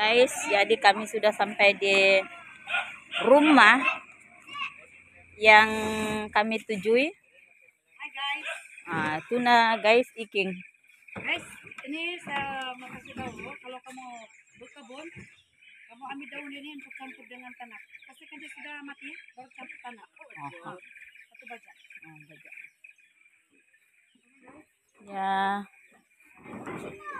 guys jadi kami sudah sampai di rumah yang kami tujui Hai guys. ah, itu na guys iking Guys, ini saya mau kasih tahu kalau kamu berkebun, kamu ambil daun ini untuk campur dengan tanah. Pastikan dia sudah mati, baru campur tanah. Aha. Satu baja. Ah, baca. ya Ya betul.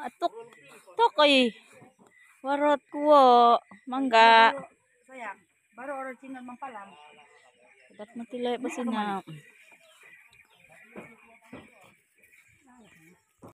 Atok. Tok ay. Warot kuwo. Oh. Mangga. Sayang. Baru original man pala. Dapat matilay pa sinap.